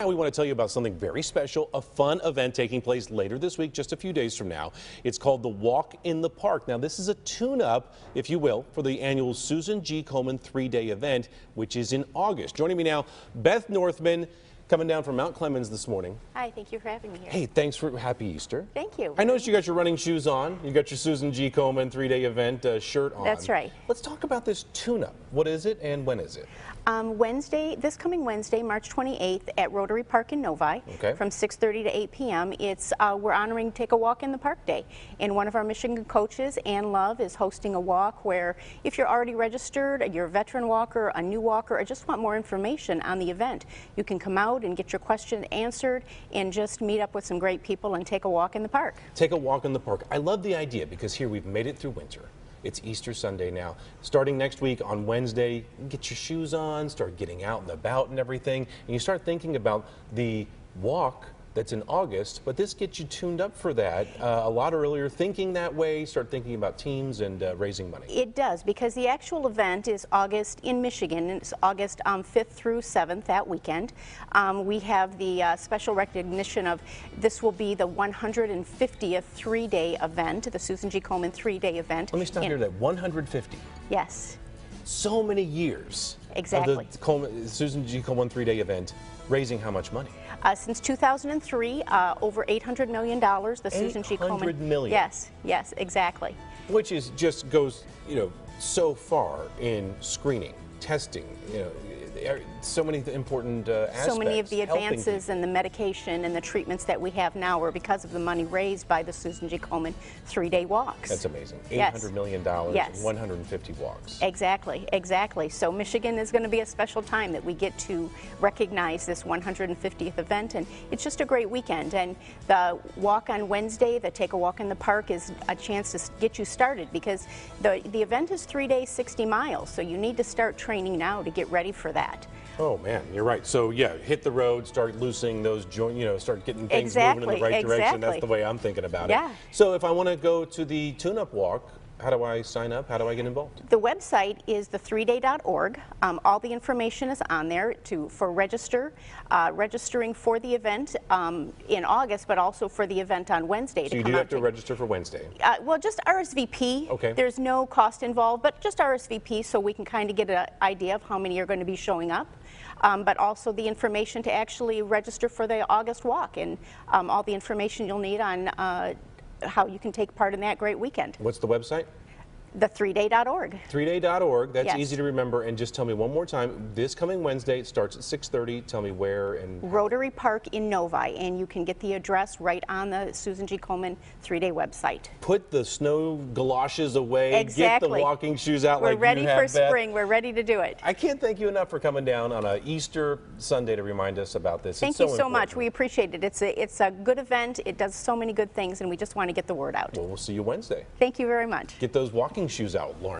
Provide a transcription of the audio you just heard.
Now we want to tell you about something very special, a fun event taking place later this week, just a few days from now. It's called the Walk in the Park. Now this is a tune-up, if you will, for the annual Susan G. Komen three-day event, which is in August. Joining me now, Beth Northman, coming down from Mount Clemens this morning. Hi, thank you for having me here. Hey, thanks for Happy Easter. Thank you. I noticed you got your running shoes on. You got your Susan G. Komen three-day event uh, shirt on. That's right. Let's talk about this tune-up. What is it and when is it? Um, Wednesday, this coming Wednesday, March 28th at Rotary Park in Novi Okay. from 6.30 to 8 p.m. It's, uh, we're honoring Take a Walk in the Park Day. And one of our Michigan coaches, Ann Love, is hosting a walk where if you're already registered, you're a veteran walker, a new walker, or just want more information on the event, you can come out and get your question answered and just meet up with some great people and take a walk in the park. Take a walk in the park. I love the idea because here we've made it through winter. It's Easter Sunday now. Starting next week on Wednesday, get your shoes on, start getting out and about and everything, and you start thinking about the walk that's in August, but this gets you tuned up for that uh, a lot earlier, thinking that way, start thinking about teams and uh, raising money. It does because the actual event is August in Michigan. and It's August um, 5th through 7th that weekend. Um, we have the uh, special recognition of this will be the 150th three-day event, the Susan G. Komen three-day event. Let me stop And- here. That 150. Yes, So many years. Exactly. The Coleman, Susan G. Coleman three-day event, raising how much money? uh, since 2003, uh, over 800 million dollars. The Susan G. Komen. 800 million. Yes, yes, exactly. which is just goes you know so far in screening testing you know so many important uh, aspects So many of the advances and the medication and the treatments that we have now are because of the money raised by the Susan G. Komen three-day walks. that's amazing Yes. 800 million dollars Yes. 150 walks Exactly, exactly. So Michigan is going to be a special time that we get to recognize this 150th event, and it's just a great weekend. And the walk on Wednesday, the Take a Walk in the Park, is a chance to get you started because the the event is three days, 60 miles. So you need to start training now to get ready for that. Oh man you're right. So yeah hit the road start loosening those joint you know start getting things moving in the right direction. That's the way i'm thinking about Yeah. it so if i want to go to the tune-up walk how do i sign up how do i get involved The website is the3day.org. Um, all the information is on there to for register, uh, registering for the event um, in August, but also for the event on Wednesday. so to you come do have to take- register for wednesday Uh, well, just RSVP. Okay. There's no cost involved, but just RSVP so we can kind of get an idea of how many are going to be showing up. Um, but also the information to actually register for the August walk and um, all the information you'll need on uh, how you can take part in that great weekend. what's the website The3day.org. 3day.org. That's Yes. easy to remember. And just tell me one more time. This coming Wednesday, it starts at 6:30. Tell me where and Rotary Park in Novi, and you can get the address right on the Susan G. Komen three-day website. put the snow galoshes away. Exactly. Get the walking shoes out We're like ready for Beth. spring. We're ready to do it. I can't thank you enough for coming down on a Easter Sunday to remind us about this. Thank it's you so, so much. We appreciate it. It's a, it's a good event. It does so many good things, and we just want to get the word out. Well, we'll see you Wednesday. Thank you very much. Get those walking shoes out, Lauren.